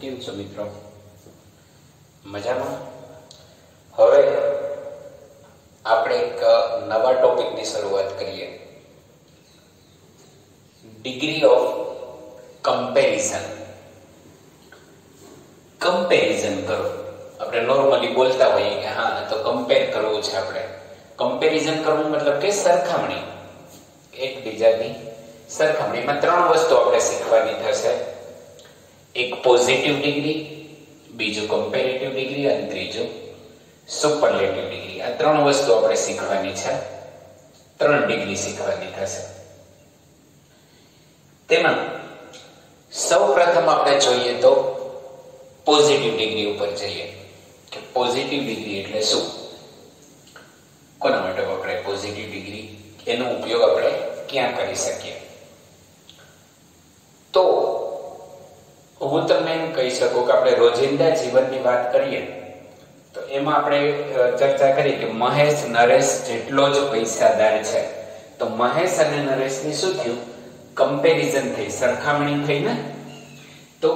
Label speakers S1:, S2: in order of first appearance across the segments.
S1: કેમ છો મિત્રો? મજામાં? હવે આપણે એક નવા ટોપિકની શરૂઆત કરીએ. ડિગ્રી ઓફ કમ્પેરિઝન કમ્પેરિઝન કરો. આપણે નોર્મલી બોલતા હોઈએ કે હા, તો કમ્પેર કરવું છે આપણે. કમ્પેરિઝન કરવું મતલબ કે સરખામણી. એકબીજાની સરખામણીમાં ત્રણ વસ્તુ આપણે શીખવાની થશે. એક પોઝિટિવ ડિગ્રી બીજું કમ્પેરેટિવ ડિગ્રી અને ત્રીજું સુપરલેટિવ ડિગ્રી આ ત્રણ વસ્તુ આપણે શીખવાની છે. ત્રણ ડિગ્રી શીખવાની થશે. તેમાં સૌ પ્રથમ આપણે જોઈએ તો પોઝિટિવ ડિગ્રી ઉપર જઈએ. કે પોઝિટિવ ડિગ્રી એટલે શું? કોના માટે વપરાય પોઝિટિવ ડિગ્રી એનો ઉપયોગ આપણે ક્યાં કરી શકીએ? તો હું તમને એમ કહી શકું કે આપણે રોજિંદા જીવનની વાત કરીએ, તો એમાં આપણે ચર્ચા કરી કે મહેશ નરેશ જેટલો જ પૈસાદાર છે. તો મહેશ અને નરેશની શું થયું? કમ્પેરિઝન થઈ, સરખામણી થઈ ને? તો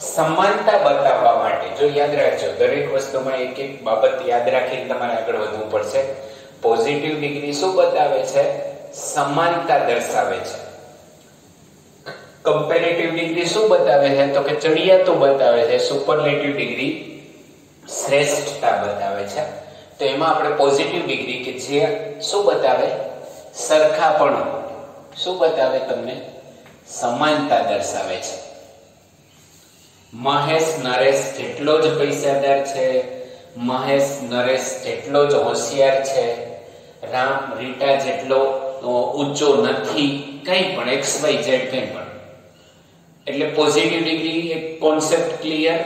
S1: સમાનતા બતાવવા માટે, જો યાદ રાખજો, દરેક વસ્તુમાં એક એક બાબત યાદ રાખીને તમારે આગળ વધવું પડશે. પોઝિટિવ ડિગ્રી શું બતાવે છે? સમાનતા દર્શાવે છે. કમ્પેરેટિવ ડિગ્રી શું બતાવે છે? તો કે ચડિયાતું બતાવે છે. સુપરલેટિવ ડિગ્રી શ્રેષ્ઠતા બતાવે છે. તો એમાં આપણે પોઝિટિવ ડિગ્રી કે જે શું બતાવે? સરખાપણું શું બતાવે તમને? સમાનતા દર્શાવે છે. મહેશ નરેશ જેટલો જ પૈસાદાર છે, મહેશ નરેશ જેટલો જ હોશિયાર છે, રામ રીટા જેટલો ઊંચો નથી, કંઈ પણ એક્સ વાય ઝેડ કંઈ પણ. એટલે પોઝિટિવ ડિગ્રી એક કોન્સેપ્ટ ક્લિયર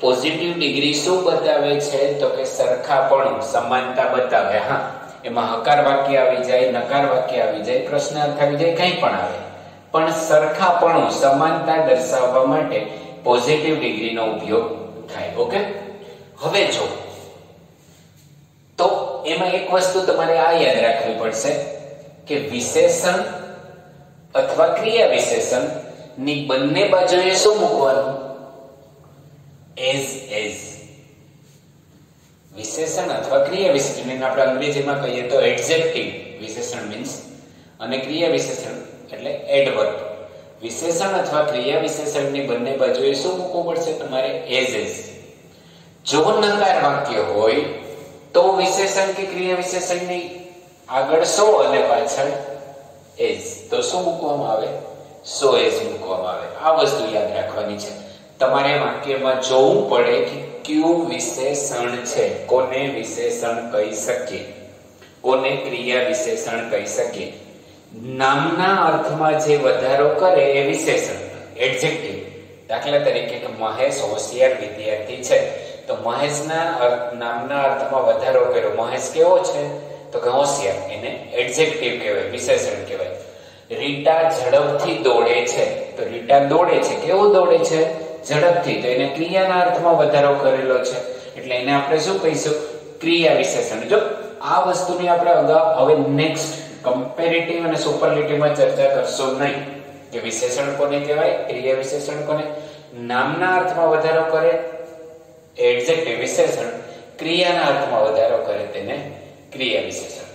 S1: પોઝિટિવ ડિગ્રી શું બતાવે છે? તો કે સરખાપણું, સમાનતા બતાવે, હા. એમાં હકાર વાક્ય આવી જાય, નકાર વાક્ય આવી જાય પ્રશ્નાર્થ આવી જાય, કંઈ પણ આવે. પણ સરખાપણું, સમાનતા દર્શાવવા માટે પોઝિટિવ ડિગ્રીનો ઉપયોગ થાય, ઓકે? હવે જો, તો એમાં એક વસ્તુ તમારે આ યાદ રાખવી પડશે કે વિશેષણ અથવા ક્રિયા વિશેષણ ની બંને બાજુએ શું મૂકવાનું? એઝ એઝ વિશેષણ અથવા ક્રિયા વિશેષણ. એને આપણે અંગ્રેજીમાં કહીએ તો એડજેક્ટિવ વિશેષણ મીન્સ અને ક્રિયા વિશેષણ એટલે એડવર્બ વિશેષણ અથવા ક્રિયા વિશેષણની બંને બાજુએ શું મૂકવું પડશે? તમારે એઝ એઝ જો નકાર વાક્ય હોય, તો વિશેષણ કે ક્રિયા વિશેષણની આગળ સો અને પાછળ એઝ તો શું મૂકવામાં આવે? સો એઝ મૂકવામાં આવે. આ વસ્તુ યાદ રાખવાની છે. તમારે વાક્યમાં જોવું પડે કે કયું વિશેષણ છે? કોને વિશેષણ કહી શકીએ? કોને ક્રિયા વિશેષણ કહી શકીએ? નામના અર્થમાં જે વધારો કરે એ વિશેષણ. એડજેક્ટિવ દાખલા તરીકે કે મહેશ હોશિયાર વિદ્યાર્થી છે. તો મહેશના નામના અર્થમાં વધારો કર્યો. મહેશ કેવો છે? તો કે હોશિયાર. એને એડજેક્ટિવ કહેવાય, વિશેષણ કહેવાય. રીટા ઝડપથી દોડે છે. તો રીટા દોડે છે. કેવું દોડે છે? ઝડપથી. તો એને ક્રિયાના અર્થમાં વધારો કરેલો છે. એટલે એને આપણે શું કહીશું? ક્રિયા વિશેષણ. જો આ વસ્તુની આપણે અગાઉ હવે નેક્સ્ટ કમ્પેરેટિવ અને સુપરલેટિવમાં ચર્ચા કરશો નહીં. કે વિશેષણ કોને કહેવાય? ક્રિયા વિશેષણ કોને? નામના અર્થમાં વધારો કરે. એડજેક્ટિવ વિશેષણ. ક્રિયાના અર્થમાં વધારો કરે તેને ક્રિયા વિશેષણ.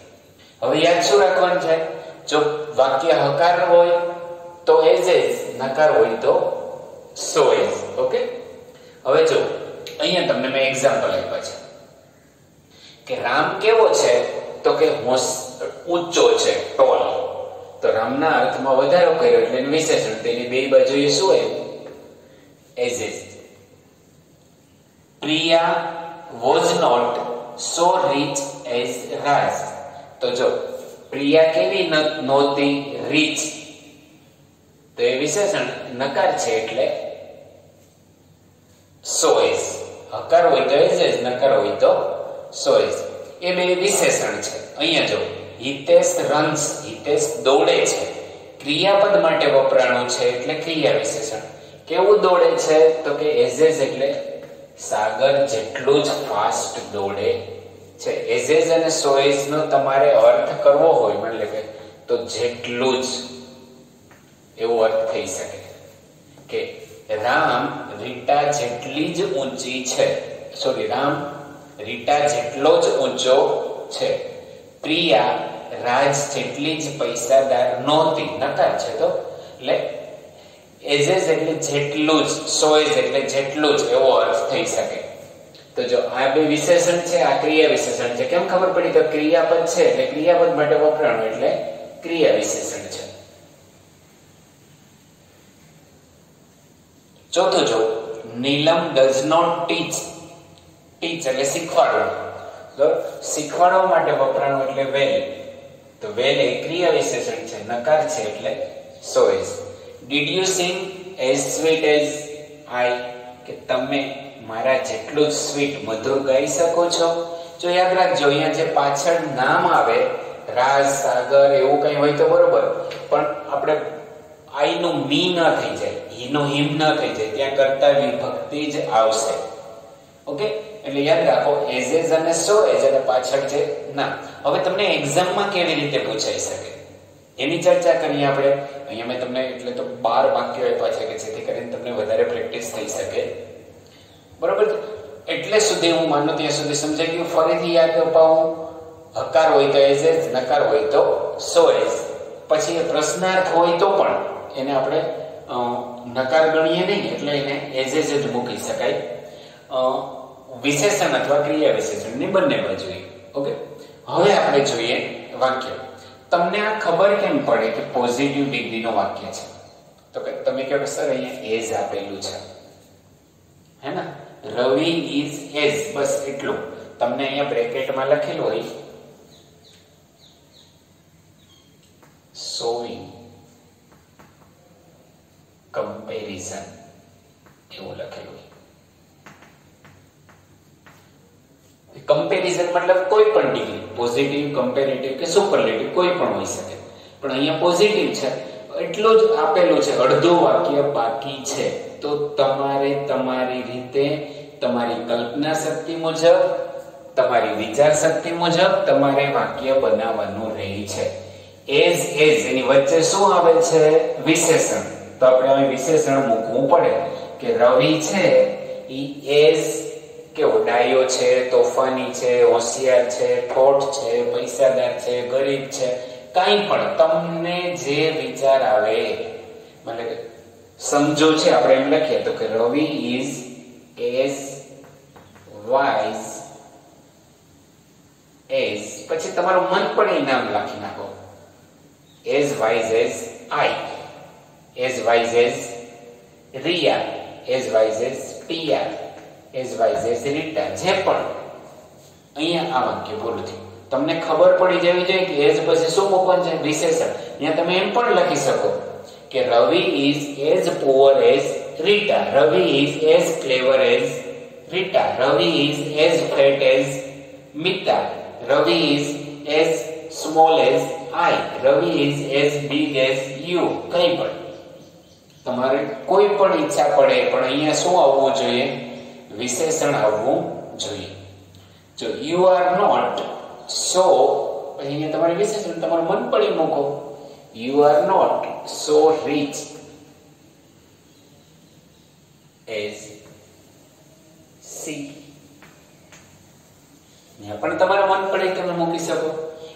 S1: હવે યાદ શું રાખવાનું છે? જો વાક્ય હકાર હોય તો એઝ એઝ નકાર હોય તો સો એઝ ઓકે? હવે જો, અહીંયા તમને મેં એક્ઝામ્પલ આપ્યા છે. કે રામ કેવો છે? તો કે ઊંચો છે ટોલ તો રામના અર્થમાં વધારો કર્યો એટલે વિશેષણ તેની બે બાજુએ શું આવ્યું as as Priya was not so rich as Raj. તો જો પ્રિયા કેવી નહોતી? રીચ તો એ વિશેષણ નકાર છે એટલે સોઈસ હકાર હોય તો એઝ નકાર હોય તો સોઈસ એ બે વિશેષણ છે. અહીંયા જો, હિતેશ રન્સ હિતેશ દોડે છે. ક્રિયાપદ માટે વપરાણું છે એટલે ક્રિયા વિશેષણ. કેવું દોડે છે? તો કે એઝ એઝ એટલે સાગર જેટલું જ ફાસ્ટ દોડે. છે એઝ એઝ અને સો એઝ નો તમારે અર્થ કરવો હોય એટલે કે તો જેટલું જ એવો અર્થ થઈ શકે. કે રામ રીટા જેટલી જ ઊંચી છે સોરી રામ રીટા જેટલો જ ઊંચો છે, પ્રિયા રાજ જેટલી જ પૈસાદાર નહોતી, નકાર છે તો? એટલે એઝ એઝ એટલે જેટલું જ, સો એઝ એટલે જેટલું જ એવો અર્થ થઈ શકે. તો જો આ બે વિશેષણ છે, આ ક્રિયા વિશેષણ છે. કેમ ખબર પડી તો ક્રિયાપદ છે એટલે ક્રિયાપદ માટે વપરાણું એટલે ક્રિયા વિશેષણ છે. ચોથું જો, નીલમ ડઝ નોટ ટીચ ટીચ એટલે શીખવાડવું તો શીખવાડવા માટે વપરાણું એટલે વેલ. તો વેલ એ ક્રિયા વિશેષણ છે, નકાર છે એટલે so did you sing as sweet as I કે તમે મારા જેટલું સ્વીટ મધુર ગાઈ શકો છો? જો યાદ રાખજો, અહીંયા જે પાછળ નામ આવે, રાજ, સાગર, એવું કઈ હોય તો બરોબર. પણ આપણે આઈ નું મી ન થઈ જાય ઈ નો હિમ ન થઈ જાય, ત્યાં કરતા વિભક્તિ જ આવશે. ઓકે? એટલે યાદ રાખો એઝ એઝ અને સો એઝ અને પાછળ છે ના હવે તમને એક્ઝામમાં કેવી રીતે પૂછાઈ શકે? એની ચર્ચા કરીએ આપણે. અહીંયા મેં તમને એટલે તો બાર વાક્યો આપ્યા છે કે જેથી કરીને તમને વધારે પ્રેક્ટિસ થઈ શકે. બરોબર એટલે સુધી હું માનું ત્યાં સુધી સમજાઈ ગયું. ફરીથી યાદ અપાવું. હકાર હોય તો એઝ એઝ નકાર હોય તો સો એઝ પછી એ પ્રશ્નાર્થ હોય તો પણ એને આપણે નકાર ગણીએ નહીં, એટલે એને એઝ એઝ જ મૂકી શકાય. વિશેષણ અથવા ક્રિયા વિશેષણની બંને બાજુએ. ઓકે? હવે આપણે જોઈએ વાક્ય. તમને આ ખબર કેમ પડે કે પોઝિટિવ ડિગ્રીનો વાક્ય છે? તો કે તમે કહો સર, અહીંયા એઝ આપેલું છે. હે ને? રવિ ઇઝ એઝ બસ એટલું. તમને અહીંયા બ્રેકેટમાં લખેલું હોય. સોઈંગ કમ્પેરિઝન એવું લખેલું હોય. કમ્પેરિઝન મતલબ કોઈ પણ ડિગ્રી પોઝિટિવ કમ્પેરેટિવ કે સુપરલેટિવ કોઈ પણ હોઈ શકે. પણ અહીંયા પોઝિટિવ છે. એટલું જ આપેલું છે, અડધું વાક્ય બાકી છે. તો તમારે તમારી રીતે તમારી કલ્પના શક્તિ મુજબ, તમારી વિચાર શક્તિ મુજબ તમારે વાક્ય બનાવવાનું રહે છે. એઝ એઝ એની વચ્ચે શું આવે છે? વિશેષણ. તો આપણે અહીં વિશેષણ મૂકવું પડે કે રવિ છે, ઈ એઝ કેવો ડાયો છે, તોફાની છે, હોશિયાર છે ઠોઠ છે, પૈસાદાર છે, ગરીબ છે. કાંઈ પણ તમને જે વિચાર આવે, મતલબ સમજો છે, આપણે એમ લખીએ તો કે Ravi is as wise as. પછી તમારું મન પણ ઇનામ નામ લખી નાખો. As wise as I, as wise as Riya, as wise as Piya, as wise as Rita, જે પણ અહીંયા આ વાક્ય પૂરું થયું તમને ખબર પડી જવી જોઈએ કે એઝ પછી શું મૂકવાનું છે? વિશેષણ. અહીંયા તમે એમ પણ લખી શકો કે Ravi is as poor as Rita. Ravi is as clever as Rita. Ravi is as fat as Mita Ravi is as small as I Ravi is as big as you. કંઈ પણ. તમારે કોઈ પણ ઈચ્છા પડે, પણ અહીંયા શું આવવું જોઈએ? વિશેષણ આવવું જોઈએ. જો યુ આર નોટ સો અહીંયા તમારે વિશેષણ તમારું મન પડી મૂકો. You are not so rich as she ત્યાં પણ તમારા મન પડે તમે મૂકી શકો.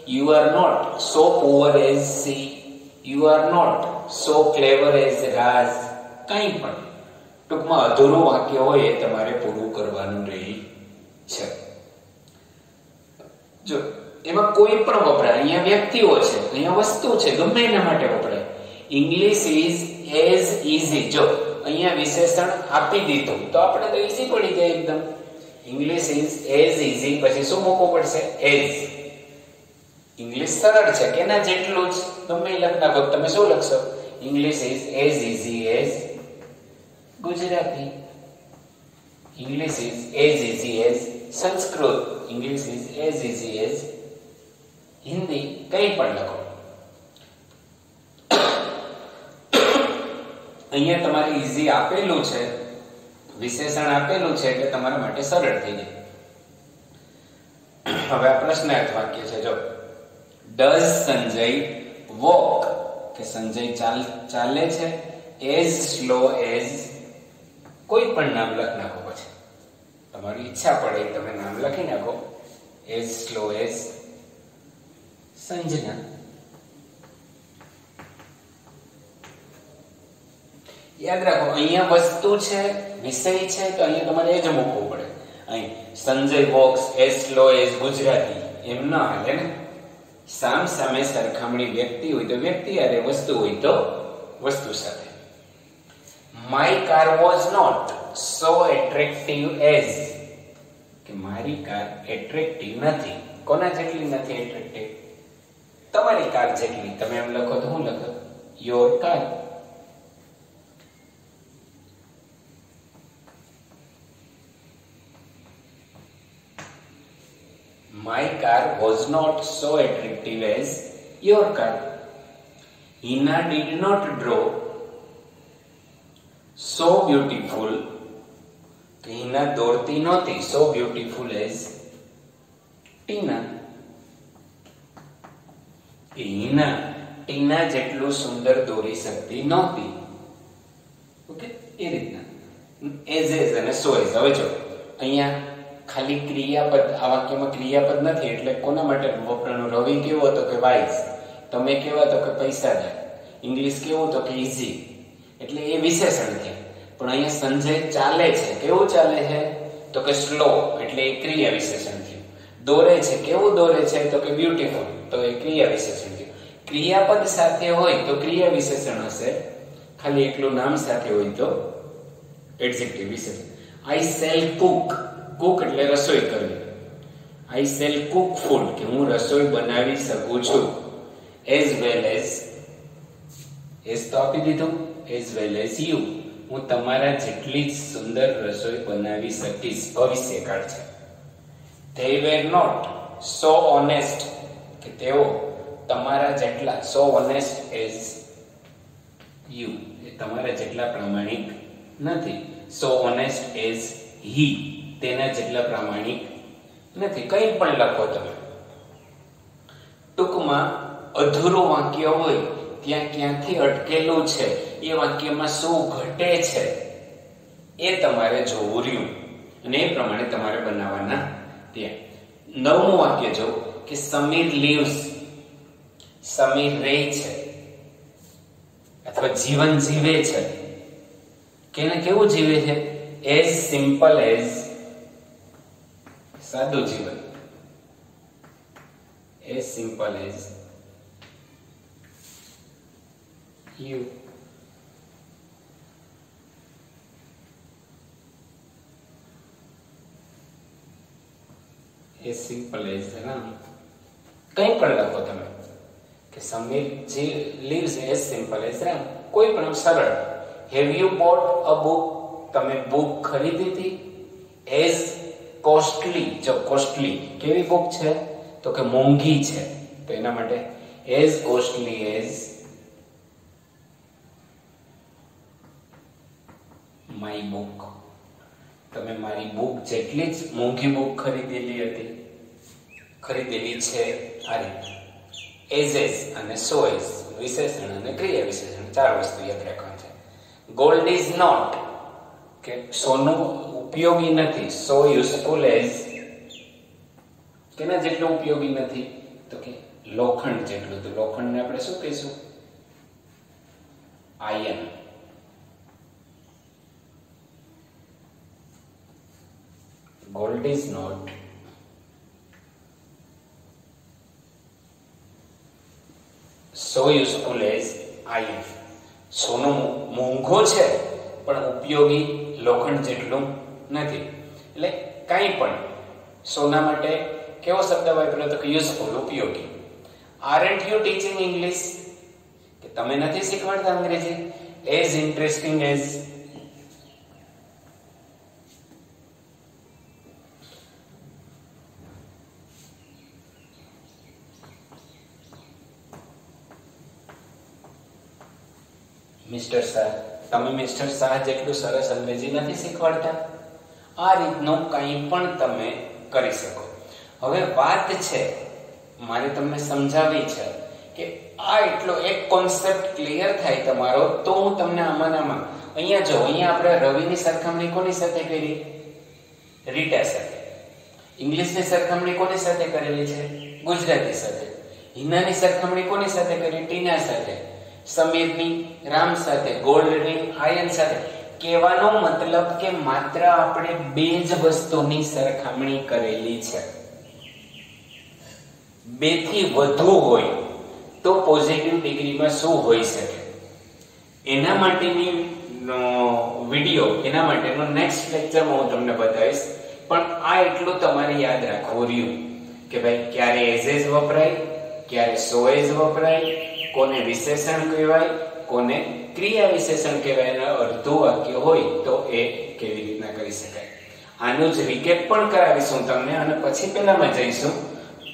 S1: You are not so poor as she you are not so clever as Raj કંઈ પણ. ટૂંકમાં અધૂરું વાક્ય હોય એ તમારે પૂરું કરવાનું રહી છે જો, એમાં કોઈ પણ વપરાય. અહીંયા વ્યક્તિઓ છે, અહીંયા વસ્તુ છે, ગમે એના માટે વપરાય. ઇંગ્લિશ ઇઝ એઝ ઇઝી જો, અહીંયા વિશેષણ આપી દીધું, તો આપણે તો ઈઝી પડી જાય એકદમ. ઇંગ્લિશ ઇઝ એઝ ઇઝી પછી શું મૂકવું પડશે? એઝ ઇંગ્લિશ સરળ છે કે ના જેટલું જ ગમે લખતા નાખો તમે શું લખશો? English is as easy as Gujarati. English is as easy as Sanskrit. English is as easy as Hindi કંઈ પણ લખો અહીંયા તમારે ઇઝી આપેલું છે. વિશેષણ આપેલું છે એટલે તમારા માટે સરળ થઈ જાય. હવે આ પ્રશ્નાર્થ વાક્ય છે, જો. ડઝ સંજય વોક કે સંજય ચાલ, ચાલે છે? એઝ સ્લો એઝ કોઈ પણ નામ લખ નાખો. તમારી ઈચ્છા પડે તમે નામ લખી નાખો. As slow as Sanjana. યાદ રાખો, અહીંયા વસ્તુ છે, વિષય છે, તો અહીંયા તમારે એ જ મૂકવું પડે. અહીં, Sanjay walks as slow as Gujarati. એમ ના હાલે ને. સામ સામે સરખામણી વ્યક્તિ હોય તો વ્યક્તિ અરે વસ્તુ હોય તો વસ્તુ સાથે. My car was not so attractive as કે મારી કાર એટ્રેક્ટિવ નથી કોના જેટલી નથી એટ્રેક્ટિવ તમારી કાર જેટલી તમે એમ લખો તો હું લખો your car My car was not so attractive as your car. Hina did not draw so beautiful. Hina દોડતી નહોતી so beautiful as Tina Tina Tina જેટલું સુંદર દોરી શકતી નહોતી. ઓકે એ રીતના. એઝ એઝ અને સો એઝ હવે જો, અહીંયા ખાલી ક્રિયાપદ, આ વાક્યમાં ક્રિયાપદ નથી, એટલે કોના માટે? વપરાણું રવિ કેવો હતો કે વાઇઝ? તમે કેવા તો કે પૈસાદાર. ઇંગ્લિશ કેવું તો કે ઇઝી એટલે એ વિશેષણ છે. પણ અહીંયા સંજય ચાલે છે. કેવું ચાલે છે? તો કે સ્લો એટલે એ ક્રિયા વિશેષણ થયું. દોરે છે, કેવું દોરે છે? તો કે બ્યુટીફુલ તો એ ક્રિયા વિશેષણ થયું. ક્રિયાપદ સાથે હોય તો ક્રિયા વિશેષણ હશે. ખાલી એકલું નામ સાથે હોય તો એડજેક્ટિવ વિશેષણ. આઈ સેલ કુક કુક એટલે રસોઈ કરવી. આઈ સેલ કુક ફૂડ કે હું રસોઈ બનાવી શકું છું. એઝ વેલ એઝ એઝ તો આપી દીધું. એઝ વેલ એઝ યુ હું તમારા જેટલી જ સુંદર રસોઈ બનાવી શકીશ ભવિષ્યકાળ છે. They were not so honest કે તેઓ તમારા જેટલા સો ઓનેસ્ટ એઝ યુ એ તમારા જેટલા પ્રામાણિક નથી. સો ઓનેસ્ટ એઝ હી તેના જેટલા પ્રામાણિક નથી. કંઈ પણ લખો તમે. ટૂંકમાં અધૂરું વાક્ય હોય, ત્યાં ક્યાંથી અટકેલું છે? એ વાક્યમાં શું ઘટે છે એ તમારે જોવું રહ્યું. અને એ પ્રમાણે તમારે બનાવવાના ત્યાં. નવમું વાક્ય જો કે સમીર લીવ્સ સમીર રહે છે અથવા જીવન જીવે છે. કેને કેવું જીવે છે? એઝ સિમ્પલ એઝ સાદું જીવન. As simple as as you simple as છે ને કંઈ પણ લખો તમે. કે સમીર જે lives as simple as Ram કોઈ પણ સરળ. Have you bought a book તમે બુક ખરીદી હતી? એઝ કોસ્ટલી જો કોસ્ટલી કેવી બુક છે? તો કે મોંઘી છે. તો એના માટે as costly as my book તમે મારી બુક જેટલી જ મોંઘી બુક ખરીદેલી હતી ખરીદેલી છે આ રીતે એઝ એઝ અને સો એઝ વિશેષણ અને ક્રિયા વિશેષણ ચાર વસ્તુ યાદ રાખવાનું છે. ગોલ્ડ ઇઝ નોટ કે સોનું ઉપયોગી નથી. સો યુઝફુલ એઝ કેના જેટલું ઉપયોગી નથી? તો કે લોખંડ જેટલું. તો લોખંડને આપણે શું કહીશું? Iron gold is not. So useful I iron સોનું મોંઘો છે, પણ ઉપયોગી લોખંડ જેટલું નથી. એટલે કાંઈ પણ, સોના માટે કેવો શબ્દ વાપર્યો તો કે યુઝફુલ ઉપયોગી. આરન્ટ યુ ટીચિંગ ઇંગ્લિશ કે તમે નથી શીખવાડતા અંગ્રેજી? As interesting as mister Shah તમે મિસ્ટર શાહ જેટલું સરસ અંગ્રેજી નથી શીખવાડતા? આ રીતનું કંઈ પણ તમે કરી શકો. હવે વાત છે, મારે તમને સમજાવી છે કે આ એટલો એક કોન્સેપ્ટ ક્લિયર થાય તમારો, તો હું તમને આમાં આમાં, અહીંયા જો, અહીંયા આપણે રવિની સરખામણી કોની સાથે કરી? રીટા સાથે. ઇંગ્લિશની સરખામણી કોની સાથે કરેલી છે? ગુજરાતી સાથે. હિનાની સરખામણી કોની સાથે કરી? ટીના સાથે. સમીરની રામ સાથે ગોલ્ડ રિંગ આયન સાથે. કહેવાનો મતલબ કે માત્ર આપણે બે જ વસ્તુની સરખામણી કરેલી છે. બેથી વધુ હોય તો પોઝિટિવ ડિગ્રીમાં શું હોઈ શકે? એના માટેની વીડિયો એના માટેનો નેક્સ્ટ લેક્ચરમાં હું તમને બતાવીશ. પણ આ એટલું તમારે યાદ રાખવું રહ્યું કે ભાઈ, ક્યારે એઝ એઝ વપરાય, ક્યારે સો એઝ વપરાય કોને વિશેષણ કહેવાય કોને ક્રિયા વિશેષણ કહેવાય અડધું વાક્ય હોય તો એ કેવી રીતના કરી શકાય આનું જ રીકેપ પણ કરાવીશું તમને અને પછી પેલામાં જઈશું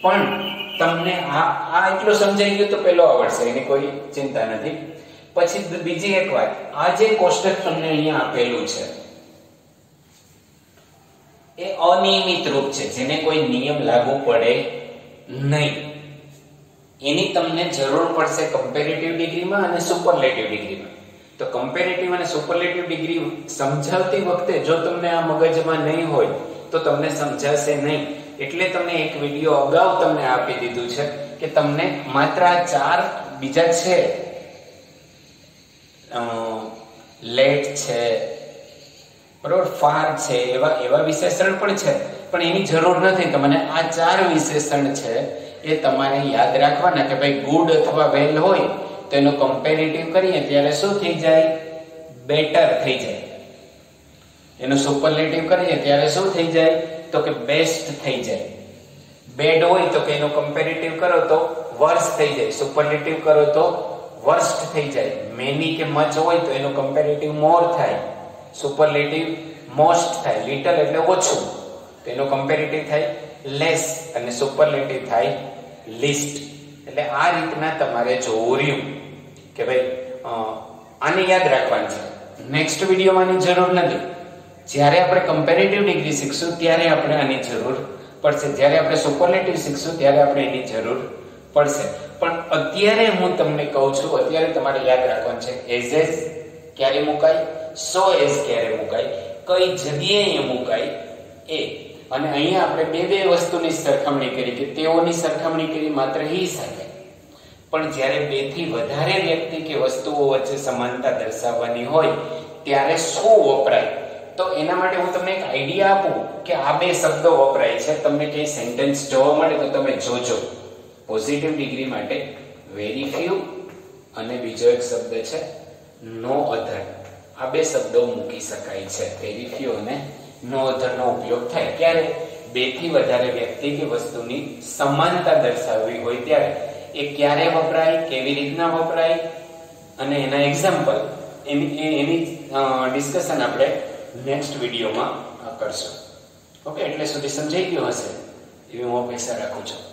S1: પણ તમને આ આ એટલું સમજાઈ ગયું તો પેલો આવડશે, એની કોઈ ચિંતા નથી. પછી બીજી એક વાત, આ જે કોષ્ટક તમને અહીંયા આપેલું છે, એ અનિયમિત રૂપ છે, જેને કોઈ નિયમ લાગુ પડે નહીં. એની તમને જરૂર પડશે કમ્પેરેટિવ ડિગ્રીમાં અને સુપરલેટિવ ડિગ્રીમાં તો કમ્પેરેટિવ અને સુપરલેટિવ ડિગ્રી સમજાવતી વખતે જો તમને આ મગજમાં નહીં હોય, તો તમને સમજાશે નહીં. એટલે તમને એક વીડિયો અગાઉ તમને આપી દીધું છે કે તમને માત્ર આ ચાર બીજા છે. લેટ છે, બરોબર ફાર છે, એવા એવા વિશેષણ પણ છે. પણ એની જરૂર નથી. તમને આ ચાર વિશેષણ છે એ તમારે યાદ રાખવાના કે ભાઈ ગુડ અથવા વેલ હોય, તો એનું કમ્પેરેટિવ કરીએ, ત્યારે શું થઈ જાય? બેટર થઈ જાય. એનું સુપરલેટિવ કરીએ, ત્યારે શું થઈ જાય? તો કે બેસ્ટ થઈ જાય. બેડ હોય તો કે એનું કમ્પેરેટિવ કરો તો વર્સ થઈ જાય. સુપરલેટિવ કરો તો વર્સ્ટ થઈ જાય. મેની કે મચ હોય તો એનું કમ્પેરેટિવ મોર થાય. સુપરલેટિવ મોસ્ટ થાય. લિટલ એટલે ઓછું. તો એનું કમ્પેરેટિવ થાય. લેસ અને સુપરલેટિવ થાય લિસ્ટ એટલે આ રીતના તમારે જોવું રહ્યું કે ભાઈ આને યાદ રાખવાનું છે. નેક્સ્ટ વિડીયોમાંની જરૂર નથી. જ્યારે આપણે કમ્પેરેટિવ ડિગ્રી શીખશું, ત્યારે આપણે આની જરૂર પડશે. જ્યારે આપણે સુપરલેટિવ શીખશું, ત્યારે આપણે એની જરૂર પડશે. પણ અત્યારે હું તમને કહું છું, અત્યારે તમારે યાદ રાખવાનું છે એઝ એઝ ક્યારે મુકાય? સો એઝ ક્યારે મુકાય? કઈ જગ્યાએ મુકાય? એ અને અહીંયા આપણે બે બે વસ્તુની સરખામણી કરી કે તેઓની સરખામણી કરી માત્ર હી સાથે. પણ જ્યારે બેથી વધારે વ્યક્તિ કે વસ્તુઓ વચ્ચે સમાનતા દર્શાવવાની હોય, ત્યારે શું વપરાય? તો એના માટે હું તમને એક આઈડિયા આપું કે આ બે શબ્દો વપરાય છે. તમને કઈ સેન્ટેન્સ જોવા મળે તો તમે જોજો. પોઝિટિવ ડિગ્રી માટે વેરી ફ્યુ અને બીજો એક શબ્દ છે નો અધર આ બે શબ્દો મૂકી શકાય છે. વેરી ફ્યુ અને નો ઉપયોગ થાય. ક્યારે? બેથી વધારે વ્યક્તિ કે વસ્તુની સમાનતા દર્શાવવી હોય ત્યારે. એ ક્યારે વપરાય? કેવી રીતના વપરાય? અને એના એક્ઝામ્પલ એની એની ડિસ્કશન આપણે નેક્સ્ટ વિડીયોમાં કરશું. ઓકે એટલે સુધી સમજાઈ ગયું હશે. એવી હું અપેક્ષા રાખું છું.